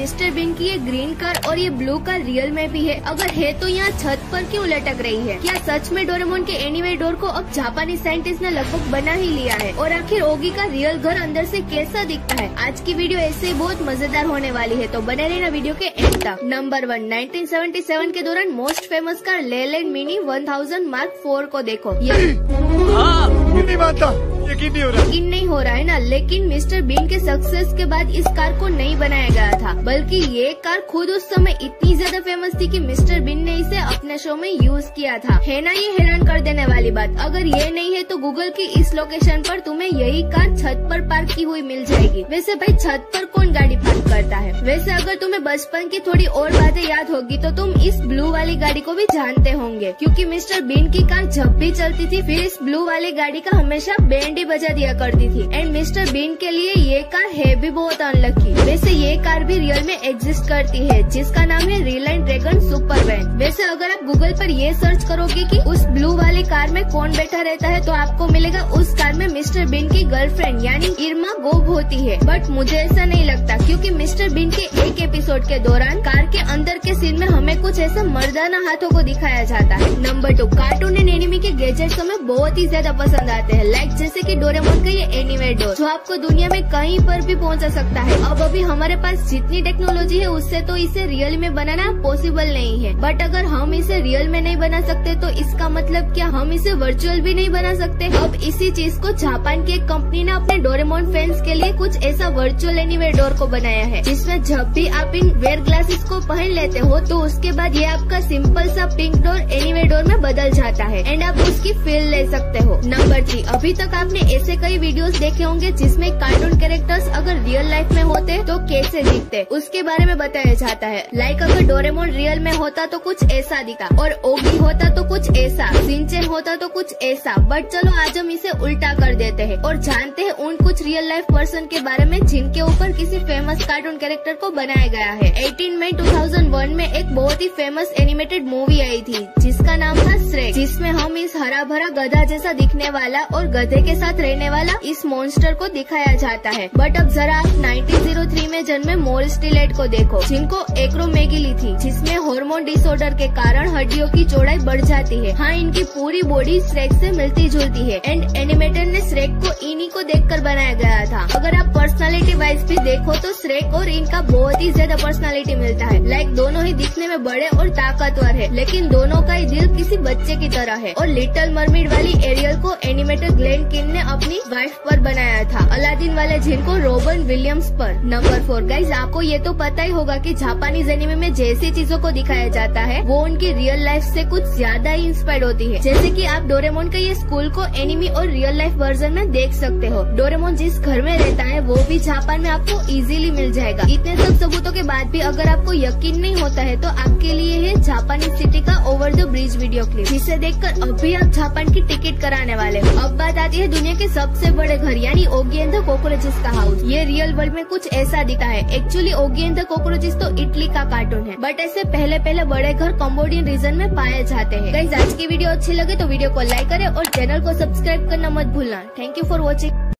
Mister बिन की ये green car और ये ब्लू कार रियल में भी है। अगर है तो यहाँ छत पर क्यों लटक रही है? क्या सच में डोरेमोन के एनीवे डोर को अब जापानी साइंटिस्ट ने लगभग बना ही लिया है? और आखिर ओगी का रियल घर अंदर से कैसा दिखता है? आज की वीडियो ऐसे ही बहुत मज़ेदार होने वाली है तो बने रहना वीडियो के एंड तक। नंबर वन 1977 के दौरान most famous car Leyland mini 1000 mark four को देखो। ये मानता यकीन नहीं हो रहा। यकीन नहीं हो रहा है ना, लेकिन मिस्टर बीन के सक्सेस के बाद इस कार को नहीं बनाया गया था, बल्कि ये कार खुद उस समय इतनी ज़्यादा फ़ेमस थी कि मिस्टर बीन ने इसे अपने शो में यूज़ किया था। है ना ये हैरान कर देने वाली बात? अगर ये नहीं है तो गूगल की इस लोकेशन पर तुम्हें यही कार छत पर पार्क की हुई मिल जाएगी। वैसे भाई, छत पर कौन गाड़ी पार्क करता है? वैसे अगर तुम्हें बचपन की थोड़ी और बातें याद होगी तो तुम इस ब्लू वाली गाड़ी को भी जानते होंगे, क्योंकि मिस्टर बीन की कार जब भी चलती थी, फिर इस ब्लू वाली गाड़ी का हमेशा बैंड ही बजा दिया करती थी। एंड मिस्टर बीन के लिए ये कार है भी बहुत अनलकी वैसे ये कार भी रियल में एग्जिस्ट करती है, जिसका नाम है रिलाइन ड्रेगन सुपर वैन वैसे अगर आप गूगल पर ये सर्च करोगे कि उस ब्लू वाली कार में कौन बैठा रहता है तो आपको मिलेगा उस कार में मिस्टर बीन गर्लफ्रेंड यानी इरमा गोब होती है। बट मुझे ऐसा नहीं लगता, क्योंकि मिस्टर बीन के एक एपिसोड के दौरान कार के अंदर के सीन में हमें कुछ ऐसा मर्दाना हाथों को दिखाया जाता है। Number two cartoon and anime के गैजेट्स हमें बहुत ही ज़्यादा पसंद आते हैं। लाइक जैसे कि डोरेमोन का ये एनिमे डोर जो आपको दुनिया में कहीं पर भी पहुँचा सकता है। अब अभी हमारे पास जितनी टेक्नोलॉजी है, उससे तो इसे रियल में बनाना पॉसिबल नहीं है। बट अगर हम इसे रियल में नहीं बना सकते तो इसका मतलब क्या हम इसे वर्चुअल भी नहीं बना सकते? अब इसी चीज़ को जापान की एक कंपनी ने अपने डोरेमोन फैंस के लिए कुछ ऐसा वर्चुअल एनीवेयर डोर को बनाया है, जिसमें जब भी आप इन वेयर ग्लासेस को पहन लेते हो तो उसके बाद ये आपका सिंपल सा पिंक डोर एनीवेयर डोर में बदल जाता है एंड आप उसकी फील ले सकते हो। नंबर थ्री अभी तक आपने ऐसे कई वीडियोस देखे होंगे जिसमें कार्टून कैरेक्टर्स अगर रियल लाइफ में होते तो कैसे दिखते? उसके बारे में बताया जाता है। लाइक अगर डोरेमोन रियल में होता तो कुछ ऐसा दिखा और ओगी होता तो कुछ ऐसा। सिंचन होता तो कुछ ऐसा। बट चलो आज हम इसे उल्टा कर देते हैं। और जानते हैं उन कुछ रियल लाइफ पर्सन के बारे में जिनके ऊपर किसी फ़ेमस कार्टून कैरेक्टर को बनाया गया है। 18 मई 2001 में एक बहुत ही फ़ेमस एनिमेटेड मूवी आई थी, जिसका नाम था श्रेक जिसमें हम इस हरा भरा गधा जैसा दिखने वाला और गधे के साथ रहने वाला इस मॉन्स्टर को दिखाया जाता है। बट अब जरा आप 1903 में जन्मे मोरिस टिलेट को देखो, जिनको एक्रोमेगिली थी जिसमें हार्मोन डिसऑर्डर के कारण हड्डियों की चौड़ाई बढ़ जाती है। हाँ इनकी पूरी बॉडी श्रेक से मिलती जुलती है। एंड एनिमेटर ने श्रेक को इन्हीं को देखकर बनाया गया था। अगर आप पर्सनालिटी वाइज भी देखो तो श्रेक और इनका बहुत ही ज़्यादा पर्सनालिटी मिलता है। लाइक दोनों ही दिखने में बड़े और ताकतवर है। लेकिन दोनों का ही दिल किसी बच्चे की तरह है। और लिटिल मरमिड वाली एरियल एनिमेटर ग्लेन किन ने अपनी वाइफ पर बनाया था। अलादीन वाले जिन को रोबन विलियम्स पर। नंबर फोर गाइज़ आपको ये तो पता ही होगा कि जापानीज एनिमे में जैसी चीज़ों को दिखाया जाता है, वो उनकी रियल लाइफ से कुछ ज़्यादा ही इंस्पायर्ड होती है। जैसे कि आप डोरेमोन का ये स्कूल को एनिमी और रियल लाइफ वर्जन में देख सकते हो। डोरेमोन जिस घर में रहता है, वो भी जापान में आपको इजीली मिल जाएगा। इतने सब सबूतों के बाद भी अगर आपको यकीन नहीं होता है तो आपके लिए है जापानी सिटी का over the bridge video clip जिसे देखकर अभी आप जापान की टिकट कराने वाले हो। अब बात आती है दुनिया के सबसे बड़े घर, यानी ओगी एंड द कोकरोचेस का हाउस ये रियल वर्ल्ड में कुछ ऐसा दिखता है। Actually Oggy and the cockroaches तो इटली का कार्टून है। बट ऐसे पहले पहले बड़े घर कम्बोडियन रीजन में पाए जाते हैं। गाइस आज की वीडियो अच्छी लगे तो वीडियो को लाइक करे और चैनल को सब्सक्राइब करना मत भूलना। Thank you for watching